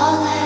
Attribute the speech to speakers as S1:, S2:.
S1: All I